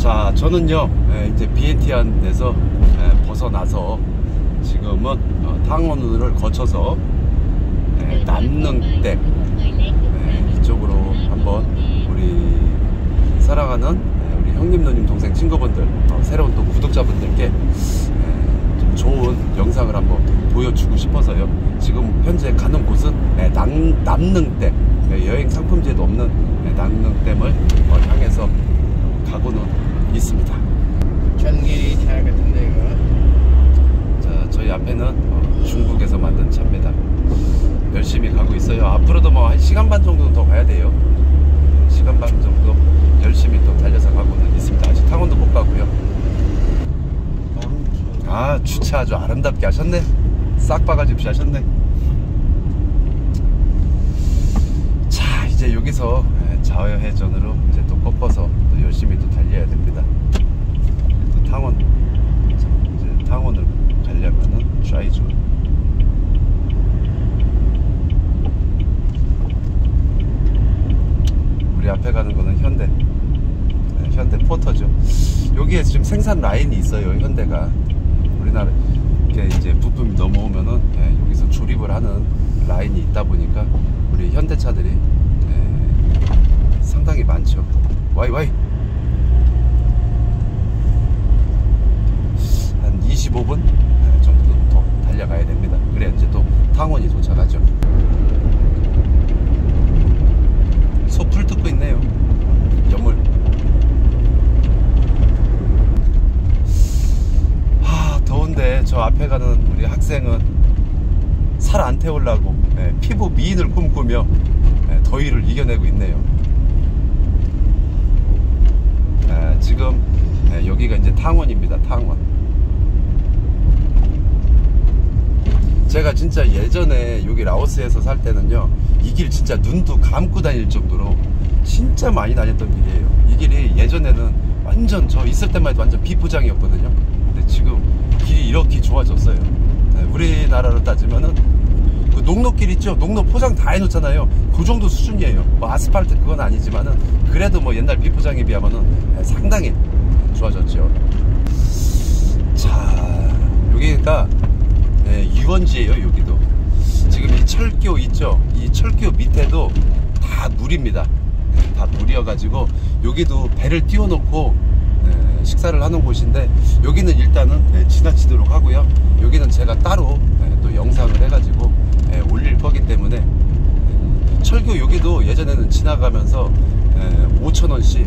자 저는요 예, 이제 비엔티안에서 예, 벗어나서 지금은 어, 탕원을 거쳐서 예, 남능댐 예, 이쪽으로 한번 우리 예, 우리 형님 누님 동생 친구분들 어, 새로운 또 구독자분들께 좋은 영상을 한번 보여주고 싶어서요. 지금 현재 가는 곳은 예, 남, 남능댐 예, 여행 상품제도 없는 예, 남능댐을 어, 향해서 가고는 있습니다 전기 차 같은 데가 자, 저희 앞에는 어, 중국에서 만든 차입니다. 열심히 가고 있어요. 앞으로도 뭐 한 시간 반 정도는 더 가야 돼요. 시간 반 정도 열심히 또 달려서 가고는 있습니다. 아직 탕원도 못 가고요. 아, 주차 아주 아름답게 하셨네. 싹 바가지 없이 하셨네. 자, 이제 여기서 예, 자해전으로 이제 또 꺾어서 또 열심히 또 달려야 됩니다. 또 탕원 자, 이제 탕원을 가려면은 좌이죠. 우리 앞에 가는 거는 현대. 네, 현대 포터죠. 여기에 지금 생산 라인이 있어요. 현대가 우리나라 이렇게 이제 부품이 넘어오면은 예, 여기서 조립을 하는 라인이 있다 보니까 우리 현대차들이 예, 상당히 많죠. 와이 와이. 한 25분 정도 더 달려가야 됩니다. 그래야 이제 또 탕원이 도착하죠. 소풀 뜯고 있네요. 여물. 하, 더운데 저 앞에 가는 우리 학생은 살 안 태우려고 예, 피부 미인을 꿈꾸며 예, 더위를 이겨내고 있네요. 예, 지금 예, 여기가 이제 탕원입니다. 탕원. 제가 진짜 예전에 여기 라오스에서 살 때는요 이 길 진짜 눈도 감고 다닐 정도로 진짜 많이 다녔던 길이에요. 이 길이 예전에는 완전 저 있을 때만 해도 완전 비포장이었거든요. 근데 지금 길이 이렇게 좋아졌어요. 네, 우리나라로 따지면은 그 녹록길 있죠? 녹록 포장 다 해놓잖아요. 그 정도 수준이에요. 뭐 아스팔트 그건 아니지만은 그래도 뭐 옛날 비포장에 비하면은 네, 상당히 좋아졌죠. 자 여기가 네, 유원지예요 여기도. 지금 이 철교 있죠? 이 철교 밑에도 다 물입니다. 네, 다 물이어가지고 여기도 배를 띄워놓고 네, 식사를 하는 곳인데 여기는 일단은 네, 지나치도록 하고요. 여기는 제가 따로 네, 또 영상을 해가지고 네, 올릴 거기 때문에 네, 철교 여기도 예전에는 지나가면서 5천원씩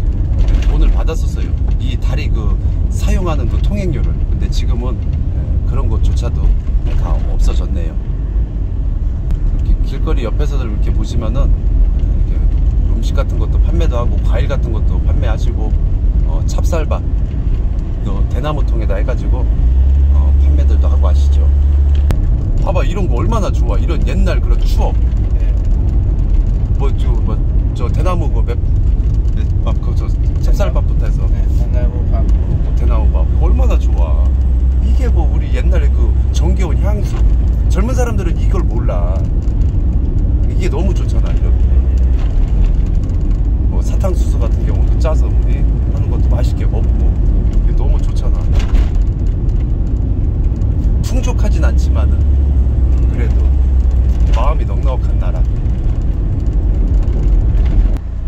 돈을 받았었어요. 이 다리 그 사용하는 그 통행료를. 근데 지금은 네, 그런 것조차도 다 없어졌네요. 이렇게 길거리 옆에서도 이렇게 보시면은 이렇게 음식 같은 것도 판매도 하고 과일 같은 것도 판매하시고 어, 찹쌀밥 또 대나무 통에다 해가지고 어, 판매들도 하고 하시죠. 봐봐 이런 거 얼마나 좋아. 이런 옛날 그런 추억. 뭐저 뭐, 저 대나무 그밥그저 찹쌀밥부터 해서. 네, 대나무 밥. 뭐 대나무밥. 얼마나 좋아 이게 뭐 우리 옛날에 그 정겨운 향수. 젊은 사람들은 이걸 몰라. 이게 너무 좋잖아 이렇게. 뭐 사탕수수 같은 경우도 짜서 우리 하는 것도 맛있게 먹고 이게 너무 좋잖아 풍족하진 않지만은 그래도 마음이 넉넉한 나라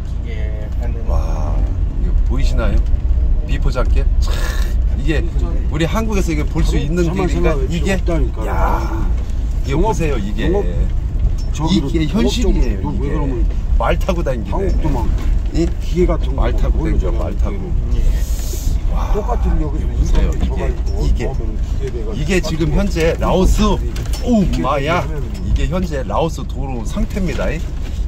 기계 하는 와 이거 보이시나요? 비포장길 참, 이게 우리 한국에서 이게 볼 수 있는 길이니까 이게? 없다니까. 야 이거 영업, 보세요 이게. 저기로 이게 현실이에요 너 이게. 왜 그러면 말 타고 다니네 한국도 막 이? 기계 같은 거말 타고 댕겨 말 타고. 예. 와, 똑같은 여기서 보세요 이게. 이게. 이게 지금 현재 거. 라오스 오 이게 마야. 하면은 이게 현재 라오스 도로 상태입니다.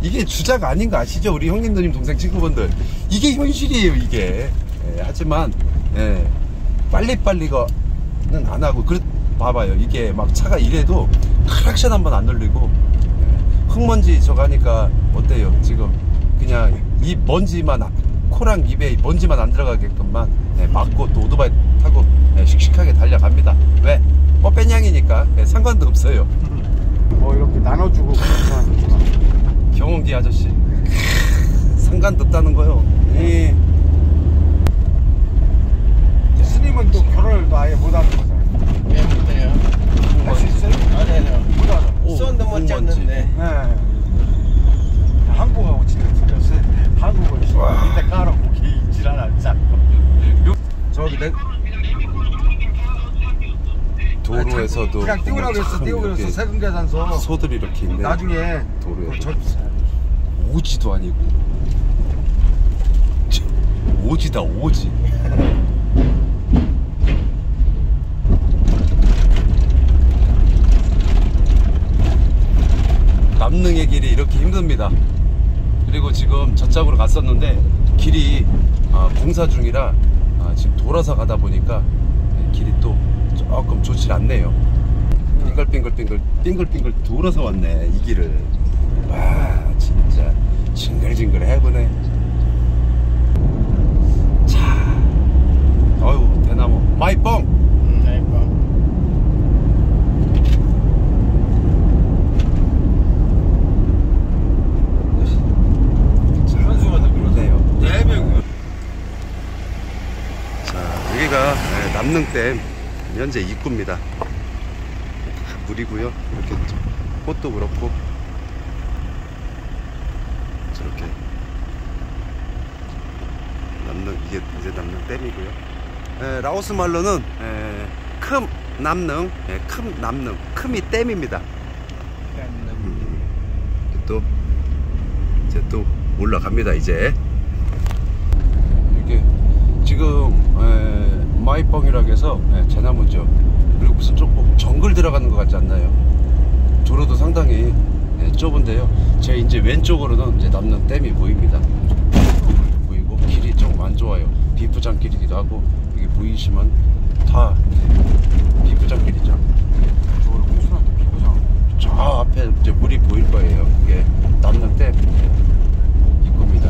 이게 주작 아닌 거 아시죠? 우리 형님 누님 동생 친구분들. 이게 현실이에요 이게. 예, 하지만 예, 빨리빨리가는 안 하고 그 봐봐요. 이게 막 차가 이래도 크락션 한번 안 눌리고 예, 흙먼지 저거 하니까 어때요? 지금 그냥 이 먼지만 아- 코랑 입에 먼지만 안 들어가게끔만 예, 막고 또 오토바이 타고 예, 씩씩하게 달려갑니다. 왜? 뽀빼냥이니까. 예, 상관도 없어요. 뭐 이렇게 나눠주고 경운기 아저씨. 상관도 없다는 거요? 예. 형은 또 결혼을 또 아예 못하는 거잖아. 왜 못해요? 할수 있어요? 안 해요. 못하죠. 손도 못 잡는데. 네. 한국하고 지금 틀렸어. 한국을 밑에 깔아놓고 개이질 하나 잡고. 저기 내 도로에서도 그냥 띄우라고 했어 띄우고 했어 세금 계산서 소들이 이렇게 있네 나중에 도로에 그 저... 오지도 아니고 오지다 오지 남능의 길이 이렇게 힘듭니다. 그리고 지금 저쪽으로 갔었는데 길이 아, 공사 중이라 아, 지금 돌아서 가다 보니까 네, 길이 또 조금 좋지 않네요. 빙글빙글빙글 빙글빙글 돌아서 왔네 이 길을. 와 진짜 징글징글 해 보네. 자, 어유 대나무 마이뻥. 음, 네, 뭐. 현수가 그러네요. 네 명이요 자, 여기가 네, 남능댐 현재 입구입니다. 다 물이고요. 이렇게 좀 꽃도 그렇고 저렇게 남능 이게 이제 남능댐이고요. 에, 라오스 말로는 에, 큼 남능, 에, 큼 남능, 큼이 댐입니다. 또 이제 또 올라갑니다 이제. 이게 지금 에, 마이뻥이라고 해서 에, 제나무죠. 그리고 무슨 조금 정글 들어가는 것 같지 않나요? 도로도 상당히 에, 좁은데요. 제 이제 왼쪽으로는 이제 남는 댐이 보입니다. 보이고 길이 조금 안 좋아요. 비프장 길이기도 하고 여기 보이시면 다 비프장 길이죠. 저걸 홍순한테 비보장 저 앞에 이제 물이 보일 거예요. 그게 남는 댐 입구입니다.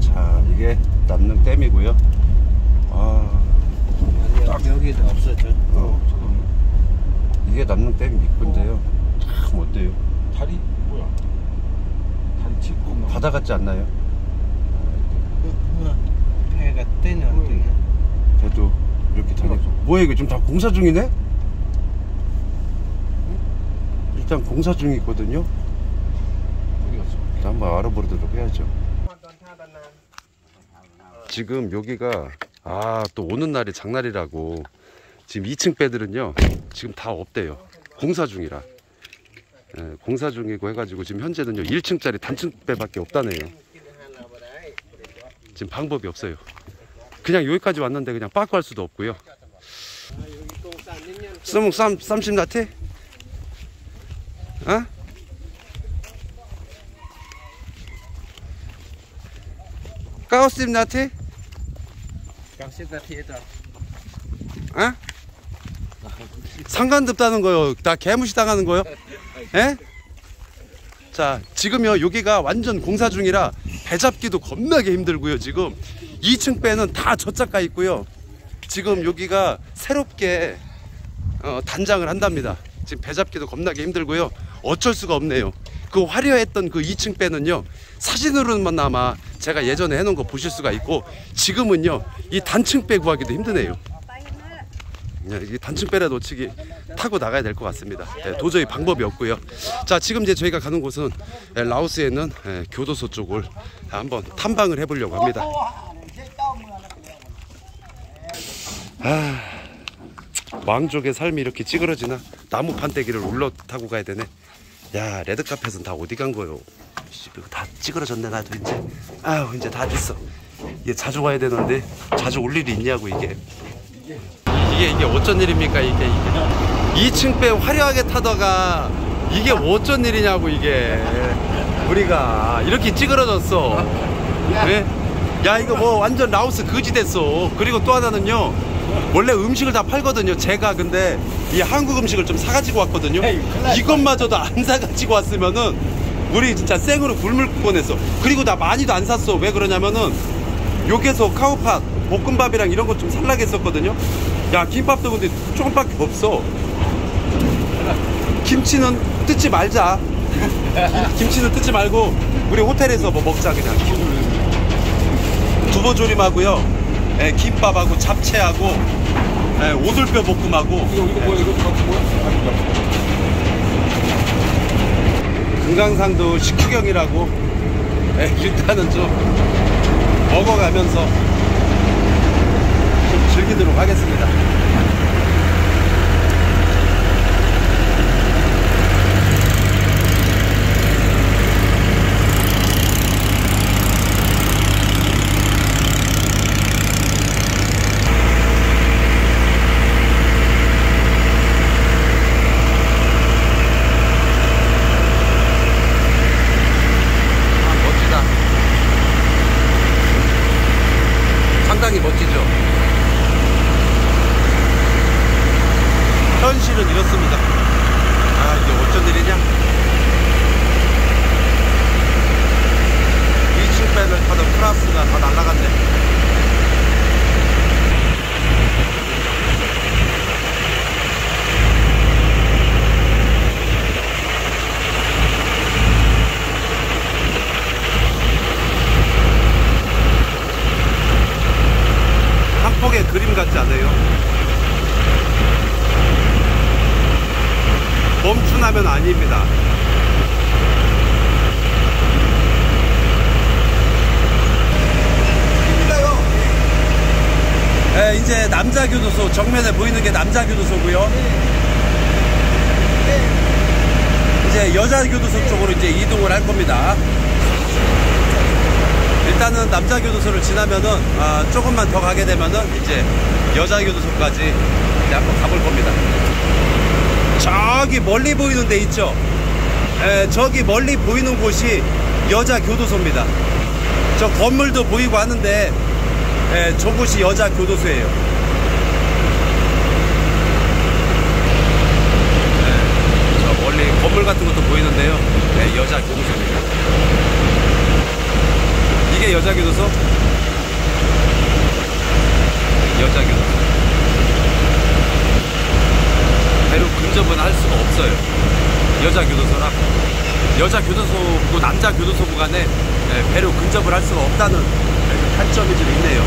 자, 이게 남는 댐이고요. 아, 여기, 여기도 없어져. 어, 이게 남는 댐 입구인데요. 참 어때요? 다리 뭐야 다리 짚고 막 바다 같지 않나요? 배가 뜨네, 안 뜨네. 그래도 이렇게 다니. 뭐야 이거 지금 다 공사 중이네? 일단 공사 중이거든요. 일단 한번 알아보도록 해야죠. 지금 여기가 아 또 오는 날이 장날이라고 지금 2층 배들은요 지금 다 없대요 공사 중이라 예, 공사 중이고 해가지고 지금 현재는요 1층짜리 단층 배밖에 없다네요 지금 방법이 없어요 그냥 여기까지 왔는데 그냥 빠꾸 할 수도 없고요 스무 쌈 쌈심 나티? 어? 까우스임 나티? Cảm ta thiệt rồi. 어? 상관없다는 거요. 나 개무시 당하는 거요. 예? 자, 지금요 여기가 완전 공사 중이라 배 잡기도 겁나게 힘들고요. 지금 2층 배는 다 저짝가 있고요. 지금 여기가 새롭게 어, 단장을 한답니다. 지금 배 잡기도 겁나게 힘들고요. 어쩔 수가 없네요. 그 화려했던 그 2층 배는요 사진으로만 아마 제가 예전에 해놓은 거 보실 수가 있고 지금은요 이 단층 배 구하기도 힘드네요. 네, 이 단층 배라 놓치기 타고 나가야 될 것 같습니다. 네, 도저히 방법이 없고요. 자 지금 이제 저희가 가는 곳은 예, 라오스에 있는 예, 교도소 쪽을 한번 탐방을 해보려고 합니다. 아, 왕족의 삶이 이렇게 찌그러지나 나무 판때기를 올라 타고 가야 되네. 야 레드 카펫은 다 어디 간 거요? 씨, 이거 다 찌그러졌네 나도 이제. 아유 이제 다 됐어. 이게 자주 와야 되는데 자주 올 일이 있냐고 이게. 이게 이게 어쩐 일입니까 이게 이게 2층 배 화려하게 타다가 이게 어쩐 일이냐고 이게 우리가 이렇게 찌그러졌어. 네? 야 이거 뭐 완전 라오스 거지 됐어. 그리고 또 하나는요. 원래 음식을 다 팔거든요. 제가 근데 이 한국 음식을 좀 사가지고 왔거든요. 이것마저도 안 사가지고 왔으면은 우리 진짜 생으로 굶을 뻔했어. 그리고 나 많이도 안 샀어. 왜 그러냐면은 여기서 카우팟 볶음밥이랑 이런 거 좀 살라고 했었거든요. 야 김밥도 근데 조금밖에 없어. 김치는 뜯지 말자. 김치는 뜯지 말고 우리 호텔에서 뭐 먹자 그냥. 두부조림하고요. 예, 김밥하고 잡채하고 예, 오돌뼈 볶음하고 이거 이거 뭐야 이거 뭐야 금강산도 식후경이라고 예, 일단은 좀 먹어가면서 좀 즐기도록 하겠습니다. 아, 멋지다. 상당히 멋지죠. 현실은 이렇습니다. 아, 이게 어쩐 일이냐? 2층 밴을 타던 프라스가 다 날아갔네. 한 그림 같지 않아요? 멈춘하면 아닙니다. 네, 이제 남자교도소 정면에 보이는 게 남자교도소고요. 이제 여자교도소 쪽으로 이제 이동을 할 겁니다. 일단은 남자 교도소를 지나면은 아, 조금만 더 가게 되면은 이제 여자 교도소까지 이제 한번 가볼 겁니다. 저기 멀리 보이는 데 있죠? 에, 저기 멀리 보이는 곳이 여자 교도소입니다. 저 건물도 보이고 하는데 에, 저곳이 여자 교도소예요. 에, 저 멀리 건물 같은 것도 보이는데요. 네, 여자 교도소입니다. 이게 여자 교도소? 여자 교도소. 배로 근접은 할 수가 없어요. 여자 교도소랑 여자 교도소부, 남자 교도소부 간에 예, 배로 근접을 할 수가 없다는 예, 단점이 좀 있네요.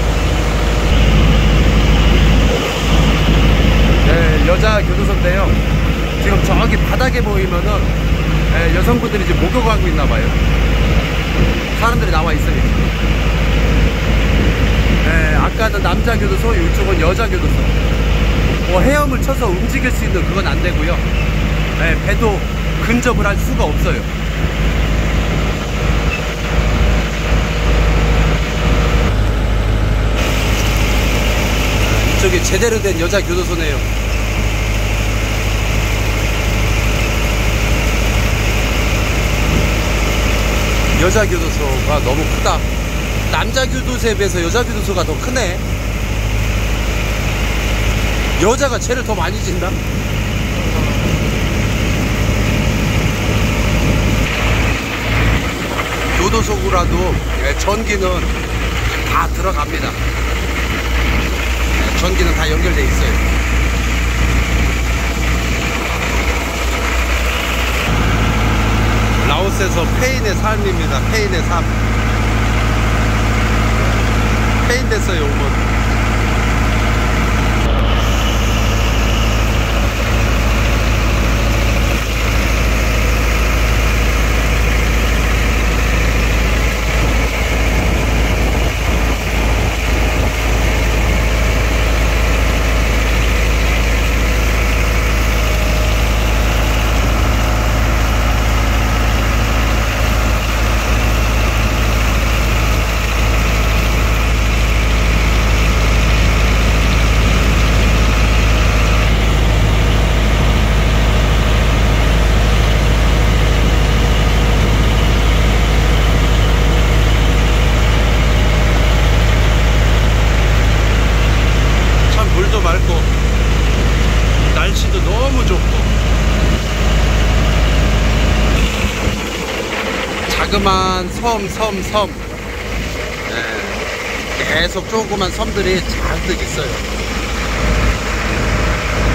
네, 여자 교도소인데요. 지금 저기 바닥에 보이면은 예, 여성분들이 지금 목욕하고 있나 봐요. 사람들이 나와 있으니까. 네, 아까는 남자 교도소, 이쪽은 여자 교도소. 뭐 헤엄을 쳐서 움직일 수 있는 그건 안 되고요. 네, 배도 근접을 할 수가 없어요. 이쪽이 제대로 된 여자 교도소네요. 여자 교도소가 너무 크다. 남자 교도소에 비해서 여자 교도소가 더 크네. 여자가 죄를 더 많이 진다. 교도소구라도 예, 전기는 다 들어갑니다. 예, 전기는 다 연결돼 있어요. 라오스에서 폐인의 삶입니다. 폐인의 삶. 폐인 됐어요, 오면. 참 물도 맑고 날씨도 너무 좋고 자그마한 섬, 섬, 섬. 네, 계속 조그만 섬들이 잔뜩 있어요.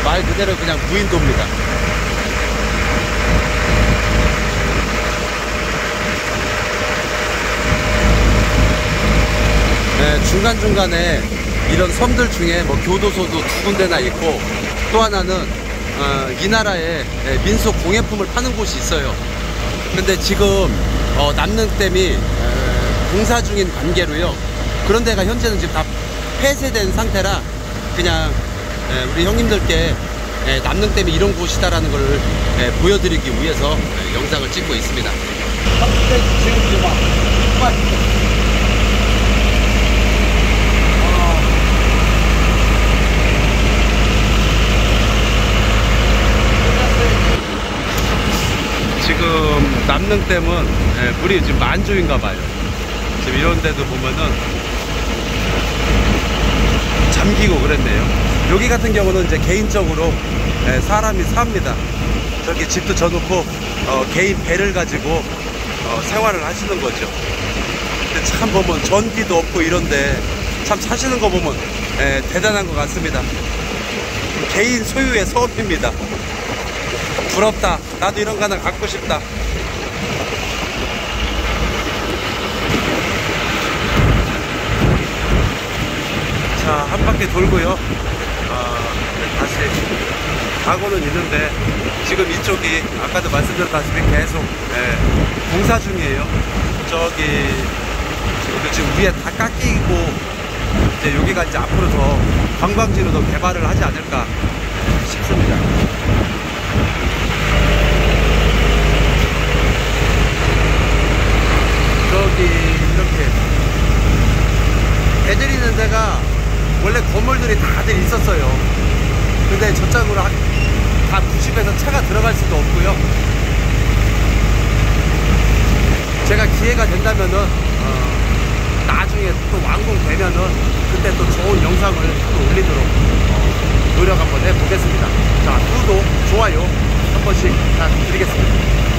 말 그대로 그냥 무인도입니다. 네, 중간중간에 이런 섬들 중에 뭐 교도소도 두 군데나 있고 또 하나는 어, 이 나라의 네, 민속 공예품을 파는 곳이 있어요. 근데 지금 어, 남능댐이 에, 공사 중인 관계로요. 그런 데가 현재는 지금 다 폐쇄된 상태라 그냥 에, 우리 형님들께 에, 남능댐이 이런 곳이다라는 걸 에, 보여드리기 위해서 에, 영상을 찍고 있습니다. 지금 남능댐은 예, 물이 지금 만조인가 봐요. 지금 이런 데도 보면은 잠기고 그랬네요. 여기 같은 경우는 이제 개인적으로 예, 사람이 삽니다. 저렇게 집도 져놓고 어, 개인 배를 가지고 어, 생활을 하시는 거죠. 근데 참 보면 전기도 없고 이런데 참 사시는 거 보면 예, 대단한 것 같습니다. 개인 소유의 섬입니다. 부럽다. 나도 이런 거 하나 갖고 싶다. 자, 한 바퀴 돌고요. 어, 다시 가고는 있는데 지금 이쪽이 아까도 말씀드렸다시피 계속 예, 공사 중이에요. 저기 지금, 위에 다 깎이고 이제 여기가 이제 앞으로 더 관광지로 더 개발을 하지 않을까 싶습니다. 저기 이렇게 배 들이는 데가 건물들이 다들 있었어요. 근데 저쪽으로 한- 다 부식해서 차가 들어갈 수도 없고요. 제가 기회가 된다면은 어, 나중에 또 완공되면은 그때 또 좋은 영상을 한번 올리도록 어, 노력 한번 해보겠습니다. 자 구독, 좋아요 한 번씩 부탁드리겠습니다.